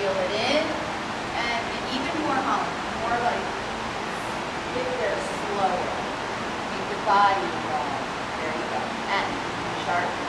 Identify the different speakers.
Speaker 1: Feel it in, and, even more hum, more like get there slower. Keep the body involved. There you go. And sharp.